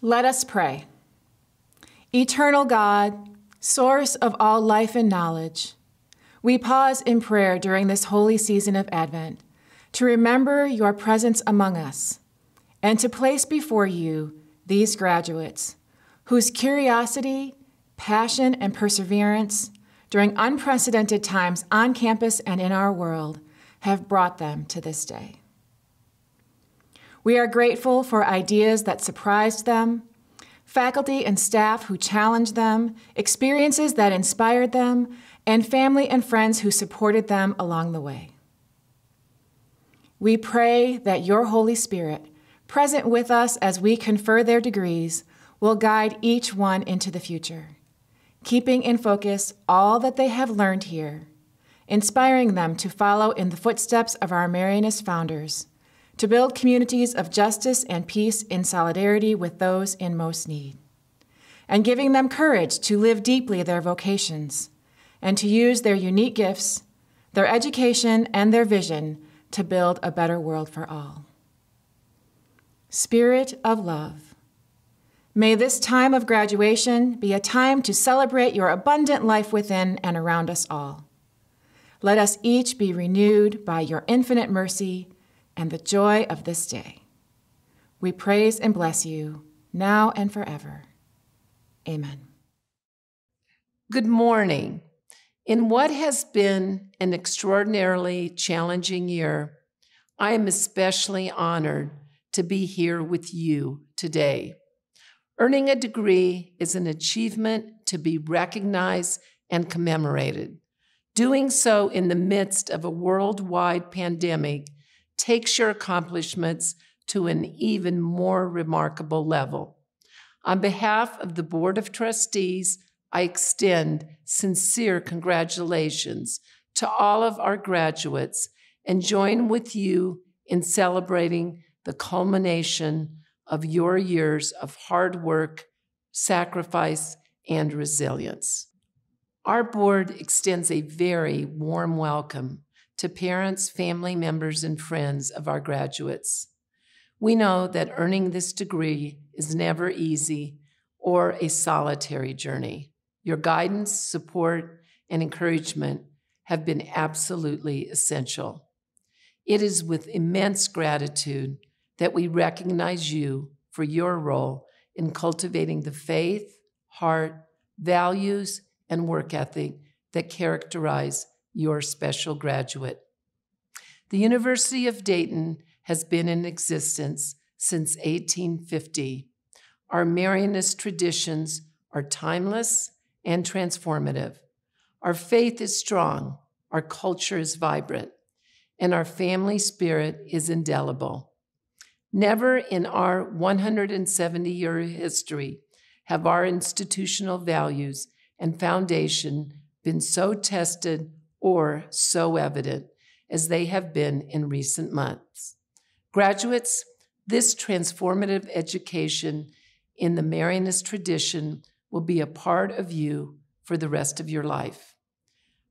Let us pray. Eternal God, source of all life and knowledge, we pause in prayer during this holy season of Advent to remember your presence among us and to place before you these graduates whose curiosity, passion, and perseverance during unprecedented times on campus and in our world have brought them to this day. We are grateful for ideas that surprised them, faculty and staff who challenged them, experiences that inspired them, and family and friends who supported them along the way. We pray that your Holy Spirit, present with us as we confer their degrees, will guide each one into the future, keeping in focus all that they have learned here, inspiring them to follow in the footsteps of our Marianist founders, to build communities of justice and peace in solidarity with those in most need, and giving them courage to live deeply their vocations and to use their unique gifts, their education, and their vision to build a better world for all. Spirit of love, may this time of graduation be a time to celebrate your abundant life within and around us all. Let us each be renewed by your infinite mercy and the joy of this day. We praise and bless you now and forever. Amen. Good morning. In what has been an extraordinarily challenging year, I am especially honored to be here with you today. Earning a degree is an achievement to be recognized and commemorated. Doing so in the midst of a worldwide pandemic takes your accomplishments to an even more remarkable level. On behalf of the Board of Trustees, I extend sincere congratulations to all of our graduates and join with you in celebrating the culmination of your years of hard work, sacrifice, and resilience. Our board extends a very warm welcome to parents, family members, and friends of our graduates. We know that earning this degree is never easy or a solitary journey. Your guidance, support, and encouragement have been absolutely essential. It is with immense gratitude that we recognize you for your role in cultivating the faith, heart, values, and work ethic that characterize your special graduate. The University of Dayton has been in existence since 1850. Our Marianist traditions are timeless and transformative. Our faith is strong, our culture is vibrant, and our family spirit is indelible. Never in our 170 year history have our institutional values and foundation been so tested or so evident as they have been in recent months. Graduates, this transformative education in the Marianist tradition will be a part of you for the rest of your life.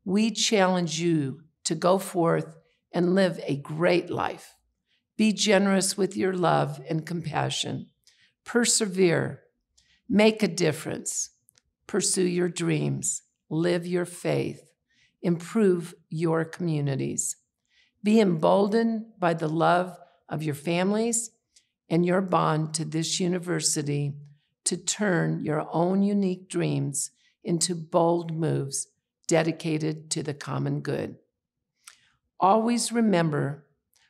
We challenge you to go forth and live a great life. Be generous with your love and compassion. Persevere. Make a difference. Pursue your dreams. Live your faith. Improve your communities. Be emboldened by the love of your families and your bond to this university to turn your own unique dreams into bold moves dedicated to the common good. Always remember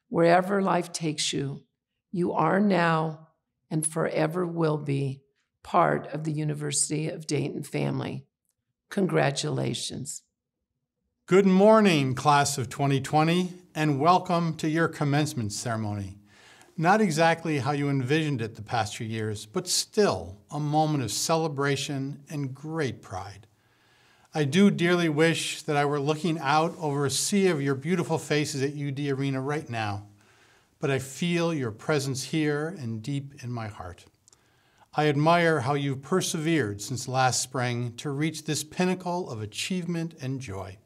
wherever life takes you, you are now and forever will be part of the University of Dayton family. Congratulations. Good morning, class of 2020, and welcome to your commencement ceremony. Not exactly how you envisioned it the past few years, but still a moment of celebration and great pride. I do dearly wish that I were looking out over a sea of your beautiful faces at UD Arena right now, but I feel your presence here and deep in my heart. I admire how you've persevered since last spring to reach this pinnacle of achievement and joy.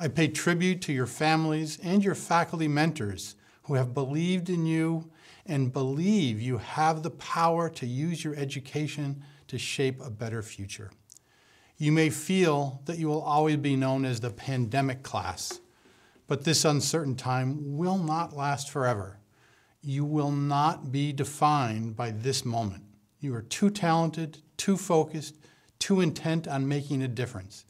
I pay tribute to your families and your faculty mentors who have believed in you and believe you have the power to use your education to shape a better future. You may feel that you will always be known as the pandemic class, but this uncertain time will not last forever. You will not be defined by this moment. You are too talented, too focused, too intent on making a difference.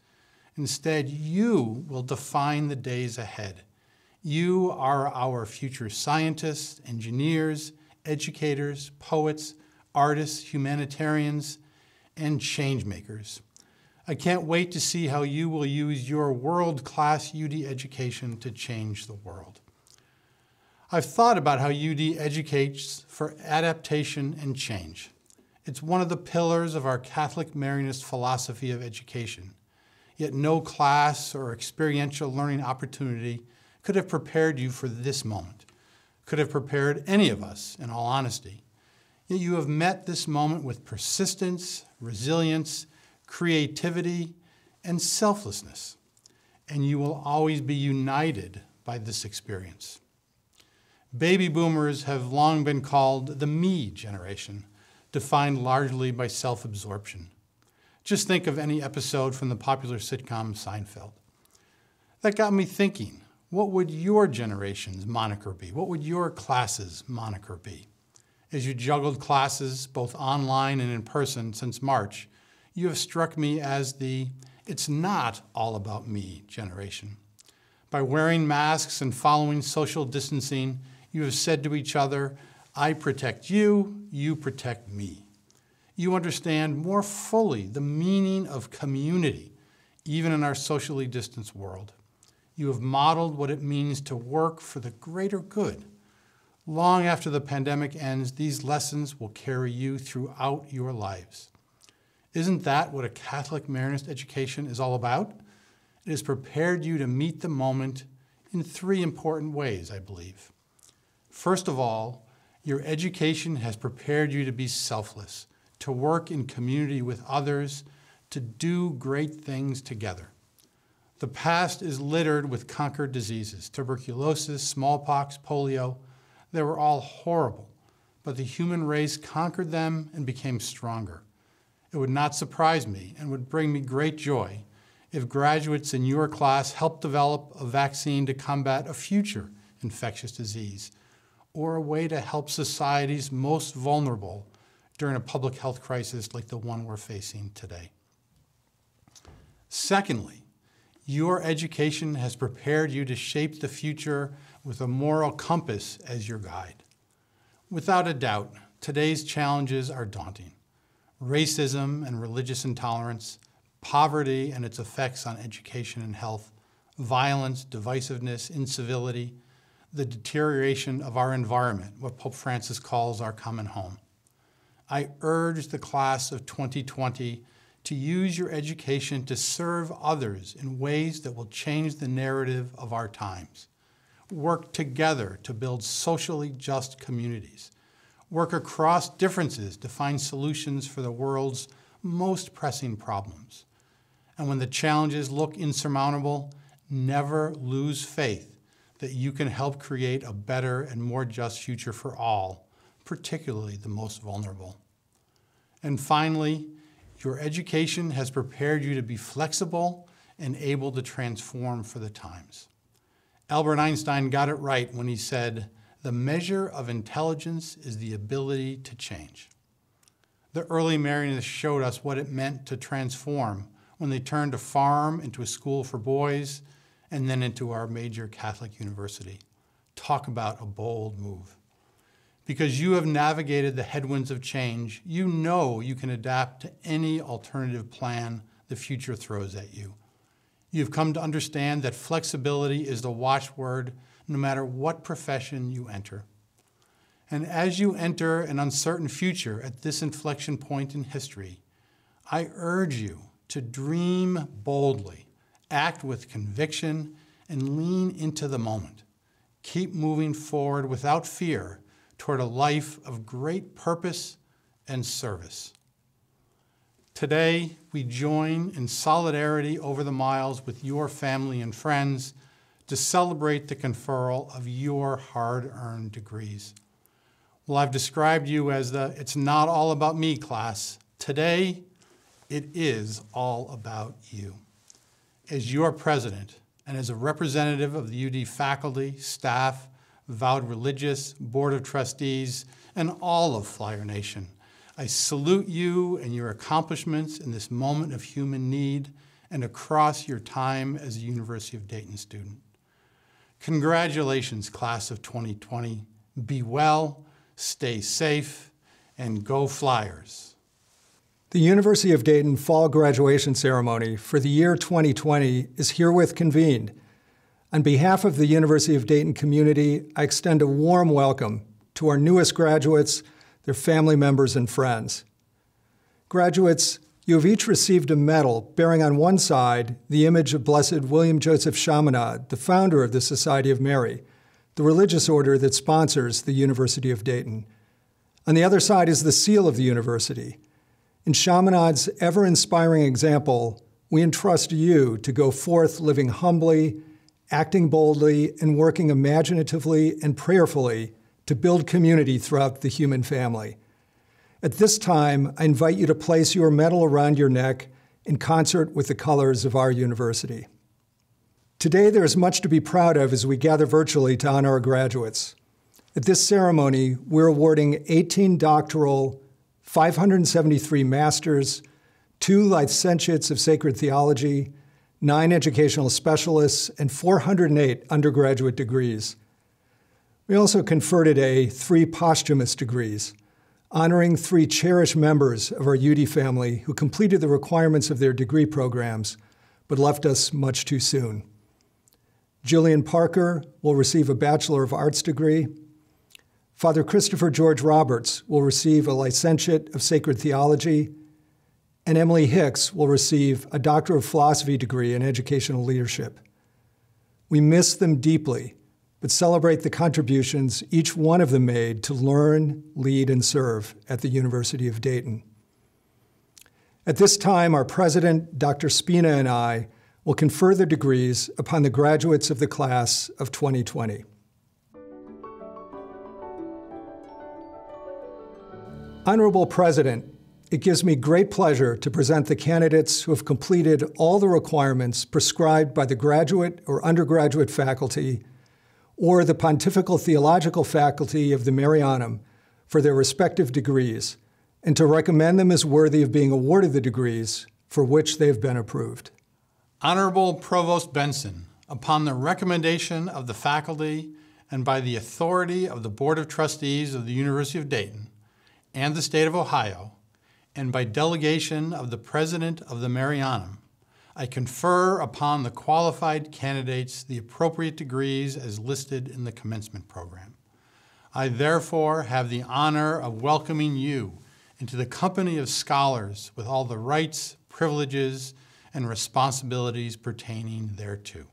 Instead, you will define the days ahead. You are our future scientists, engineers, educators, poets, artists, humanitarians, and change makers. I can't wait to see how you will use your world class UD education to change the world. I've thought about how UD educates for adaptation and change. It's one of the pillars of our Catholic Marianist philosophy of education. Yet no class or experiential learning opportunity could have prepared you for this moment, could have prepared any of us, in all honesty. Yet you have met this moment with persistence, resilience, creativity, and selflessness, and you will always be united by this experience. Baby boomers have long been called the me generation, defined largely by self absorption. Just think of any episode from the popular sitcom Seinfeld. That got me thinking what would your generation's moniker be? What would your class's moniker be? As you juggled classes both online and in person since March, you have struck me as the it's not all about me generation. By wearing masks and following social distancing, you have said to each other, I protect you, you protect me. You understand more fully the meaning of community, even in our socially distanced world. You have modeled what it means to work for the greater good. Long after the pandemic ends, these lessons will carry you throughout your lives. Isn't that what a Catholic Marianist education is all about? It has prepared you to meet the moment in three important ways, I believe. First of all, your education has prepared you to be selfless, to work in community with others, to do great things together. The past is littered with conquered diseases tuberculosis, smallpox, polio. They were all horrible, but the human race conquered them and became stronger. It would not surprise me and would bring me great joy if graduates in your class helped develop a vaccine to combat a future infectious disease or a way to help society's most vulnerable during a public health crisis like the one we're facing today. Secondly, your education has prepared you to shape the future with a moral compass as your guide. Without a doubt, today's challenges are daunting racism and religious intolerance, poverty and its effects on education and health, violence, divisiveness, incivility, the deterioration of our environment, what Pope Francis calls our common home. I urge the class of 2020 to use your education to serve others in ways that will change the narrative of our times. Work together to build socially just communities work across differences to find solutions for the world's most pressing problems. And when the challenges look insurmountable, never lose faith that you can help create a better and more just future for all, particularly the most vulnerable. And finally, your education has prepared you to be flexible and able to transform for the times. Albert Einstein got it right when he said, the measure of intelligence is the ability to change. The early Marianists showed us what it meant to transform when they turned a farm into a school for boys and then into our major Catholic university. Talk about a bold move. Because you have navigated the headwinds of change, you know you can adapt to any alternative plan the future throws at you. You've come to understand that flexibility is the watchword no matter what profession you enter. And as you enter an uncertain future at this inflection point in history, I urge you to dream boldly, act with conviction, and lean into the moment. Keep moving forward without fear toward a life of great purpose and service. Today, we join in solidarity over the miles with your family and friends to celebrate the conferral of your hard earned degrees. Well, I've described you as the it's not all about me class. Today, it is all about you. As your president and as a representative of the UD faculty, staff, vowed religious, board of trustees, and all of Flyer Nation, I salute you and your accomplishments in this moment of human need and across your time as a University of Dayton student. Congratulations, class of 2020. Be well, stay safe, and go Flyers. The University of Dayton Fall Graduation Ceremony for the year 2020 is herewith convened. On behalf of the University of Dayton community, I extend a warm welcome to our newest graduates, their family members, and friends. Graduates, you have each received a medal bearing on one side the image of Blessed William Joseph Chaminade, the founder of the Society of Mary, the religious order that sponsors the University of Dayton. On the other side is the seal of the university in Chaminade's ever inspiring example, we entrust you to go forth living humbly, acting boldly, and working imaginatively and prayerfully to build community throughout the human family. At this time, I invite you to place your medal around your neck in concert with the colors of our university. Today, there is much to be proud of as we gather virtually to honor our graduates. At this ceremony, we're awarding 18 doctoral 573 masters, two licentiates of sacred theology, nine educational specialists, and 408 undergraduate degrees. We also conferred today three posthumous degrees, honoring three cherished members of our UD family who completed the requirements of their degree programs but left us much too soon. Jillian Parker will receive a Bachelor of Arts degree. Father Christopher George Roberts will receive a licentiate of sacred theology, and Emily Hicks will receive a Doctor of Philosophy degree in educational leadership. We miss them deeply, but celebrate the contributions each one of them made to learn, lead, and serve at the University of Dayton. At this time, our president, Dr. Spina, and I will confer the degrees upon the graduates of the class of 2020. Honorable President, it gives me great pleasure to present the candidates who have completed all the requirements prescribed by the graduate or undergraduate faculty or the Pontifical Theological Faculty of the Marianum for their respective degrees, and to recommend them as worthy of being awarded the degrees for which they have been approved. Honorable Provost Benson, upon the recommendation of the faculty and by the authority of the Board of Trustees of the University of Dayton, and the state of Ohio, and by delegation of the President of the Marianum, I confer upon the qualified candidates the appropriate degrees as listed in the commencement program. I therefore have the honor of welcoming you into the company of scholars with all the rights, privileges, and responsibilities pertaining thereto.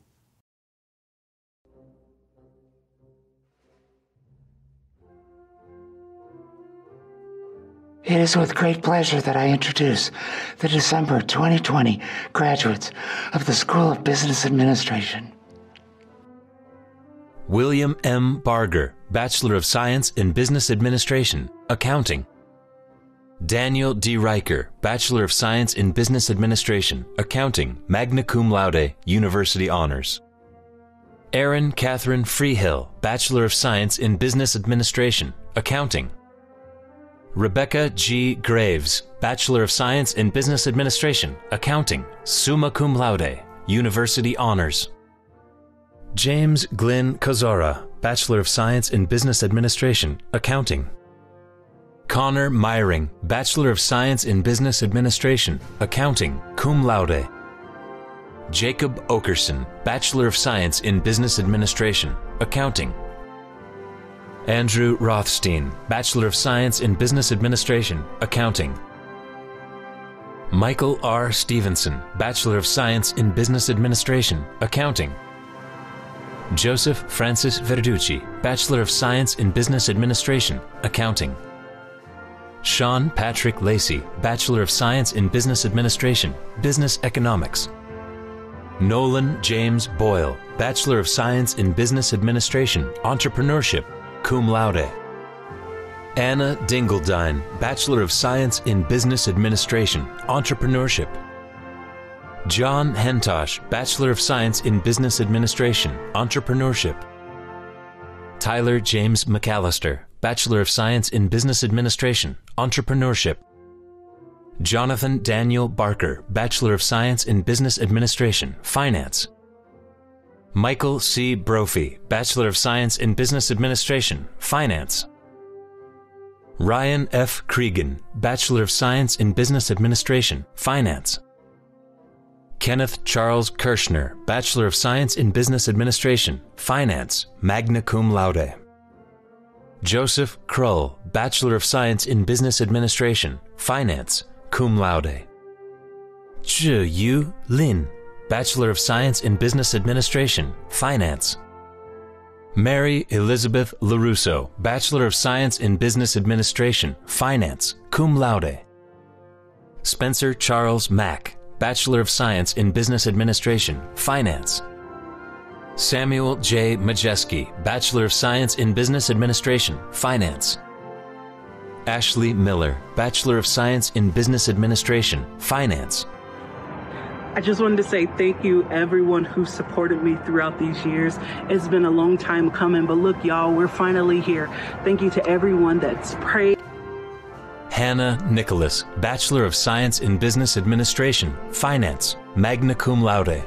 It is with great pleasure that I introduce the December 2020 graduates of the School of Business Administration. William M. Barger, Bachelor of Science in Business Administration, Accounting. Daniel D. Riker, Bachelor of Science in Business Administration, Accounting, magna cum laude, University Honors. Erin Catherine Freehill, Bachelor of Science in Business Administration, Accounting. Rebecca G. Graves, Bachelor of Science in Business Administration, Accounting, summa cum laude, University Honors. James Glynn Kozora, Bachelor of Science in Business Administration, Accounting. Connor Myring, Bachelor of Science in Business Administration, Accounting, cum laude. Jacob Okerson, Bachelor of Science in Business Administration, Accounting, Andrew Rothstein, Bachelor of Science in Business Administration, Accounting. Michael R. Stevenson, Bachelor of Science in Business Administration, Accounting. Joseph Francis Verducci, Bachelor of Science in Business Administration, Accounting. Sean Patrick Lacey, Bachelor of Science in Business Administration, Business Economics. Nolan James Boyle, Bachelor of Science in Business Administration, Entrepreneurship, cum laude. Anna Dingledine, Bachelor of Science in Business Administration, Entrepreneurship. John Hentosh, Bachelor of Science in Business Administration, Entrepreneurship. Tyler James McAllister, Bachelor of Science in Business Administration, Entrepreneurship. Jonathan Daniel Barker, Bachelor of Science in Business Administration, Finance. Michael C. Brophy, Bachelor of Science in Business Administration, Finance. Ryan F. Cregan, Bachelor of Science in Business Administration, Finance. Kenneth Charles Kirschner, Bachelor of Science in Business Administration, Finance, magna cum laude. Joseph Krull, Bachelor of Science in Business Administration, Finance, cum laude. Zhi Yu Lin, Bachelor of Science in Business Administration, Finance. Mary Elizabeth LaRusso, Bachelor of Science in Business Administration, Finance, cum laude. Spencer Charles Mack, Bachelor of Science in Business Administration, Finance. Samuel J. Majeski, Bachelor of Science in Business Administration, Finance. Ashley Miller, Bachelor of Science in Business Administration, Finance. I just wanted to say thank you, everyone who supported me throughout these years. It's been a long time coming, but look, y'all, we're finally here. Thank you to everyone that's prayed. Hannah Nicholas, Bachelor of Science in Business Administration, Finance, magna cum laude.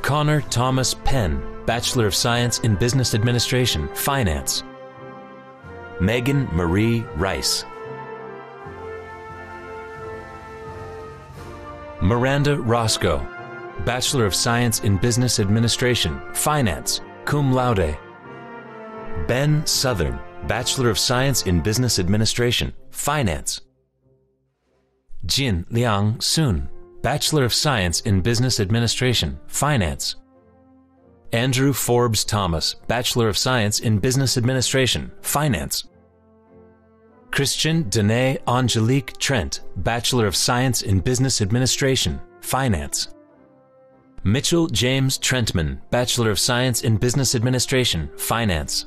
Connor Thomas Penn, Bachelor of Science in Business Administration, Finance. Megan Marie Rice. Miranda Roscoe, Bachelor of Science in Business Administration, Finance, cum laude. Ben Southern, Bachelor of Science in Business Administration, Finance. Jin Liang Sun, Bachelor of Science in Business Administration, Finance. Andrew Forbes Thomas, Bachelor of Science in Business Administration, Finance. Christian Danae Angelique Trent, Bachelor of Science in Business Administration, Finance. Mitchell James Trentman, Bachelor of Science in Business Administration, Finance.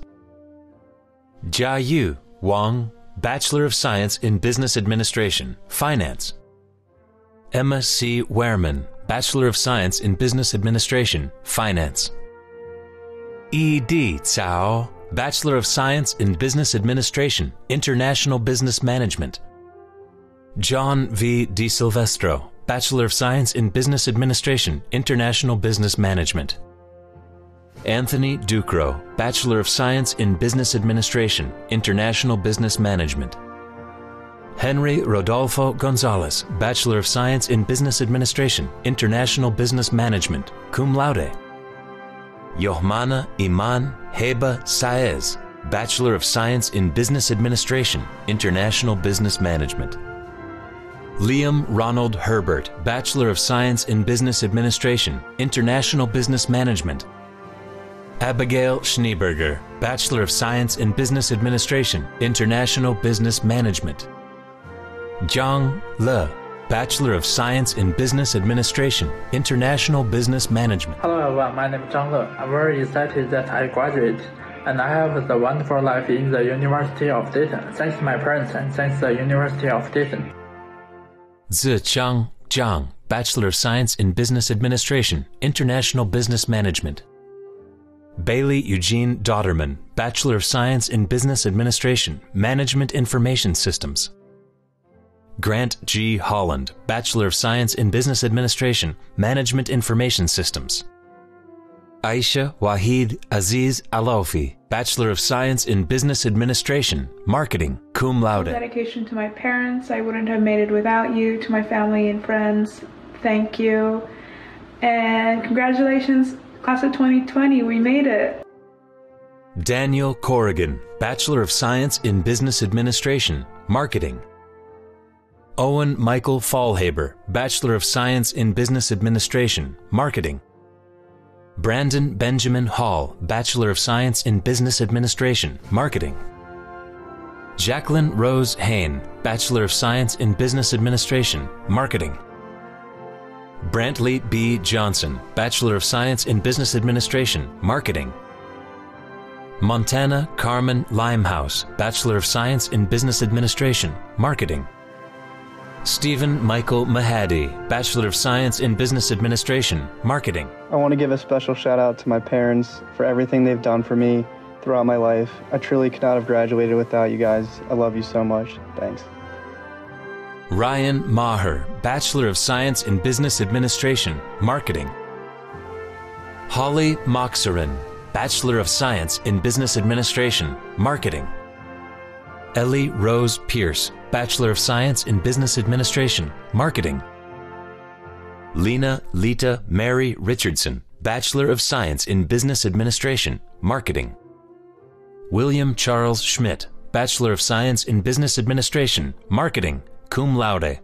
Jia Yu Wang, Bachelor of Science in Business Administration, Finance. Emma C. Wehrman, Bachelor of Science in Business Administration, Finance. E.D. Cao, Bachelor of Science in Business Administration, International Business Management. John V. Di Silvestro, Bachelor of Science in Business Administration, International Business Management. Anthony Ducro, Bachelor of Science in Business Administration, International Business Management. Henry Rodolfo Gonzalez, Bachelor of Science in Business Administration, International Business Management, cum laude. Yohmana Iman Heba Saez, Bachelor of Science in Business Administration, International Business Management. Liam Ronald Herbert, Bachelor of Science in Business Administration, International Business Management. Abigail Schneeberger, Bachelor of Science in Business Administration, International Business Management. Jiang Le, Bachelor of Science in Business Administration, International Business Management. Hello everyone, my name is Zhang Le. I'm very excited that I graduate and I have the wonderful life in the University of Dayton. Thanks to my parents and thanks to the University of Dayton. Zichang Zhang, Bachelor of Science in Business Administration, International Business Management. Bailey Eugene Dodderman, Bachelor of Science in Business Administration, Management Information Systems. Grant G. Holland, Bachelor of Science in Business Administration, Management Information Systems. Aisha Wahid Aziz Alofi, Bachelor of Science in Business Administration, Marketing, cum laude. Dedication to my parents. I wouldn't have made it without you. To my family and friends, thank you. And congratulations, class of 2020. We made it. Daniel Corrigan, Bachelor of Science in Business Administration, Marketing. Owen Michael Fallhaber, Bachelor of Science in Business Administration, Marketing. Brandon Benjamin Hall, Bachelor of Science in Business Administration, Marketing. Jacqueline Rose Hain, Bachelor of Science in Business Administration, Marketing. Brantley B. Johnson, Bachelor of Science in Business Administration, Marketing. Montana Carmen Limehouse, Bachelor of Science in Business Administration, Marketing. Stephen Michael Mahadi, Bachelor of Science in Business Administration, Marketing. I want to give a special shout out to my parents for everything they've done for me throughout my life. I truly could not have graduated without you guys. I love you so much. Thanks. Ryan Maher, Bachelor of Science in Business Administration, Marketing. Holly Moxerin, Bachelor of Science in Business Administration, Marketing. Ellie Rose Pierce, Bachelor of Science in Business Administration, Marketing. Lena Lita Mary Richardson, Bachelor of Science in Business Administration, Marketing. William Charles Schmidt, Bachelor of Science in Business Administration, Marketing, cum laude.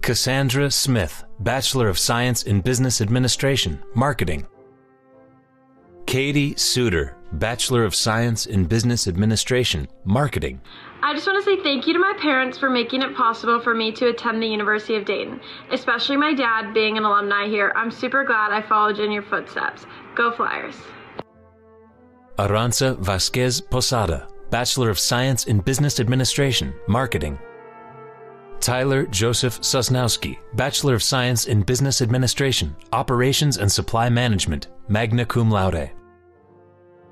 Cassandra Smith, Bachelor of Science in Business Administration, Marketing. Katie Suter, Bachelor of Science in Business Administration, Marketing. I just want to say thank you to my parents for making it possible for me to attend the University of Dayton, especially my dad being an alumni here. I'm super glad I followed in your footsteps. Go Flyers. Aranza Vasquez Posada, Bachelor of Science in Business Administration, Marketing. Tyler Joseph Sosnowski, Bachelor of Science in Business Administration, Operations and Supply Management, magna cum laude.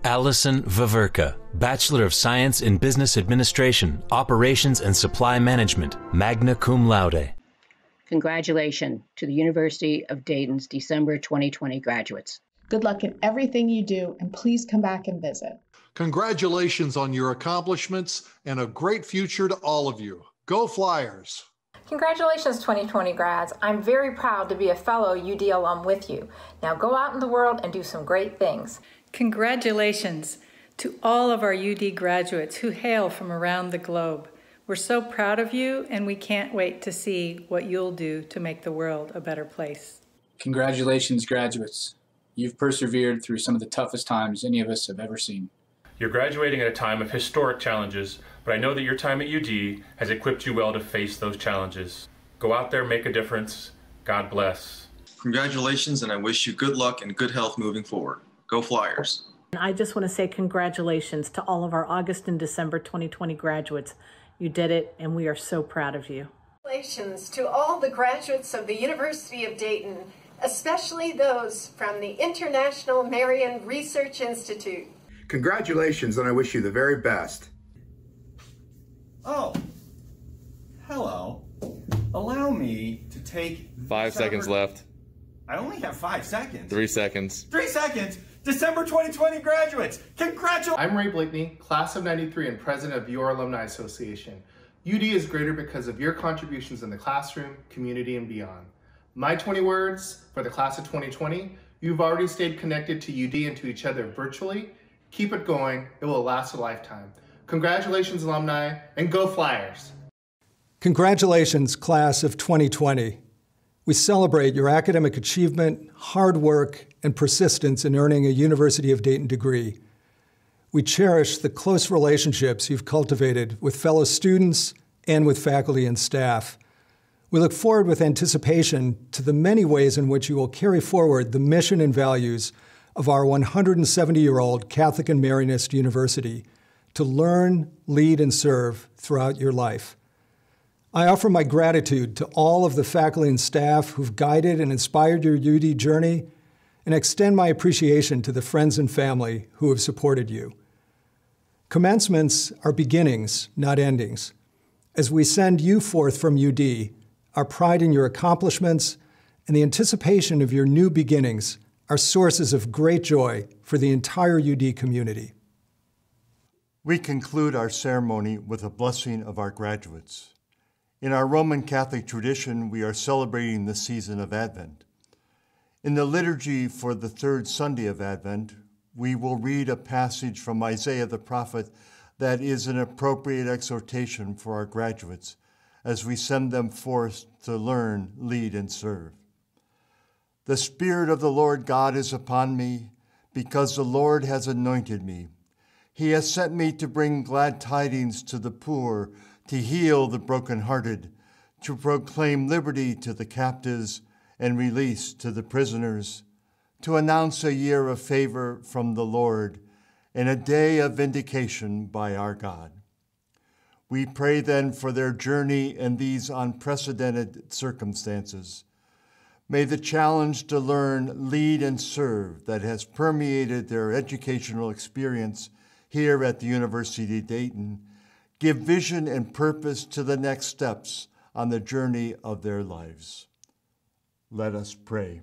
Allison Vaverka, Bachelor of Science in Business Administration, Operations and Supply Management, magna cum laude. Congratulations to the University of Dayton's December 2020 graduates. Good luck in everything you do, and please come back and visit. Congratulations on your accomplishments and a great future to all of you. Go Flyers! Congratulations, 2020 grads. I'm very proud to be a fellow UD alum with you. Now go out in the world and do some great things. Congratulations to all of our UD graduates who hail from around the globe. We're so proud of you, and we can't wait to see what you'll do to make the world a better place. Congratulations, graduates. You've persevered through some of the toughest times any of us have ever seen. You're graduating at a time of historic challenges, but I know that your time at UD has equipped you well to face those challenges. Go out there, make a difference. God bless. Congratulations, and I wish you good luck and good health moving forward. Go Flyers. I just want to say congratulations to all of our August and December 2020 graduates. You did it, and we are so proud of you. Congratulations to all the graduates of the University of Dayton, especially those from the International Marian Research Institute. Congratulations, and I wish you the very best. Oh, hello. Allow me to take. Five seconds left. I only have five seconds. Three seconds. Three seconds. December 2020 graduates. Congratulations. I'm Ray Blakeney, class of 93 and president of your Alumni Association. UD is greater because of your contributions in the classroom, community, and beyond. My 20 words for the class of 2020, you've already stayed connected to UD and to each other virtually. Keep it going. It will last a lifetime. Congratulations, alumni, and go Flyers! Congratulations, class of 2020. We celebrate your academic achievement, hard work, and persistence in earning a University of Dayton degree. We cherish the close relationships you've cultivated with fellow students and with faculty and staff. We look forward with anticipation to the many ways in which you will carry forward the mission and values of our 170 year old Catholic and Marianist University to learn, lead, and serve throughout your life. I offer my gratitude to all of the faculty and staff who've guided and inspired your UD journey, and extend my appreciation to the friends and family who have supported you. Commencements are beginnings, not endings. As we send you forth from UD, our pride in your accomplishments and the anticipation of your new beginnings are sources of great joy for the entire UD community. We conclude our ceremony with a blessing of our graduates. In our Roman Catholic tradition, we are celebrating the season of Advent. In the liturgy for the third Sunday of Advent, we will read a passage from Isaiah the prophet that is an appropriate exhortation for our graduates as we send them forth to learn, lead, and serve. The Spirit of the Lord God is upon me, because the Lord has anointed me. He has sent me to bring glad tidings to the poor, to heal the brokenhearted, to proclaim liberty to the captives and release to the prisoners, to announce a year of favor from the Lord and a day of vindication by our God. We pray then for their journey in these unprecedented circumstances. May the challenge to learn, lead, and serve that has permeated their educational experience here at the University of Dayton give vision and purpose to the next steps on the journey of their lives. Let us pray.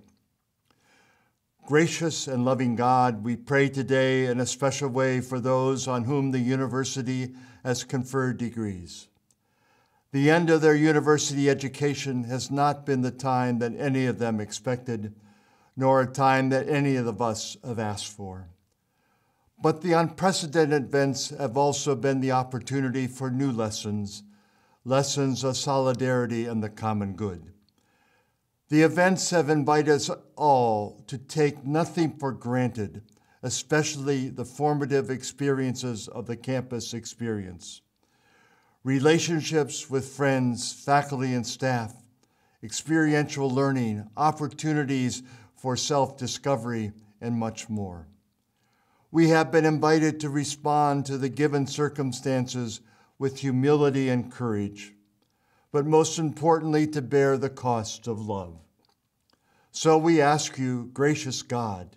Gracious and loving God, we pray today in a special way for those on whom the university has conferred degrees. The end of their university education has not been the time that any of them expected, nor a time that any of us have asked for. But the unprecedented events have also been the opportunity for new lessons, lessons of solidarity and the common good. The events have invited us all to take nothing for granted, especially the formative experiences of the campus experience. Relationships with friends, faculty, and staff, experiential learning, opportunities for self discovery, and much more. We have been invited to respond to the given circumstances with humility and courage but most importantly, to bear the cost of love. So we ask you, gracious God,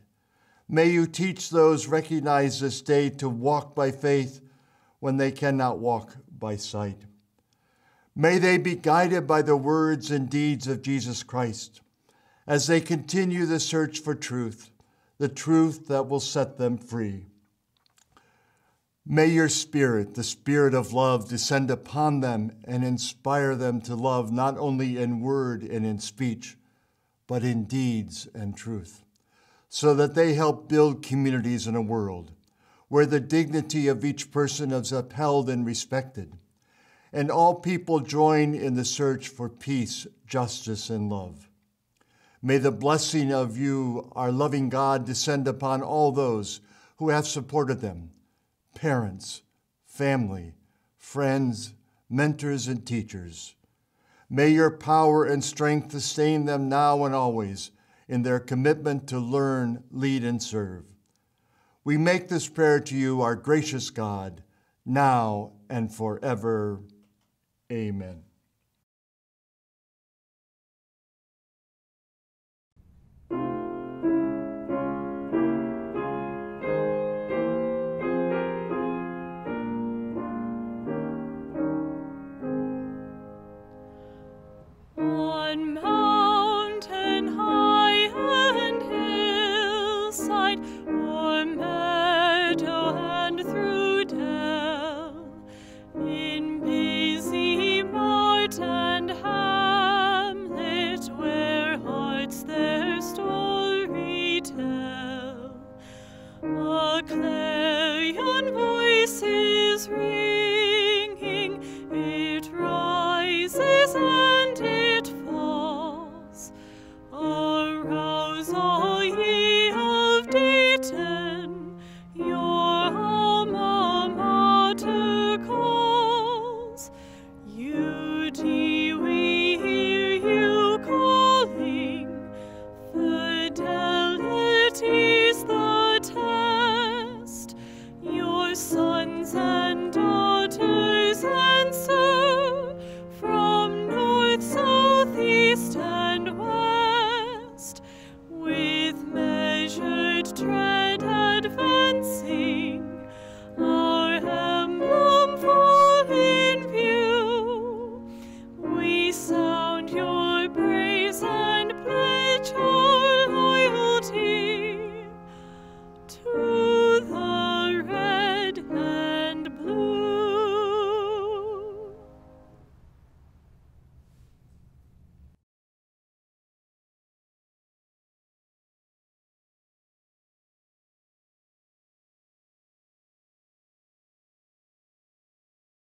may you teach those recognize this day to walk by faith when they cannot walk by sight. May they be guided by the words and deeds of Jesus Christ as they continue the search for truth, the truth that will set them free. May your spirit, the spirit of love, descend upon them and inspire them to love not only in word and in speech, but in deeds and truth, so that they help build communities in a world where the dignity of each person is upheld and respected, and all people join in the search for peace, justice, and love. May the blessing of you, our loving God, descend upon all those who have supported them parents, family, friends, mentors, and teachers. May your power and strength sustain them now and always in their commitment to learn, lead, and serve. We make this prayer to you, our gracious God, now and forever. Amen.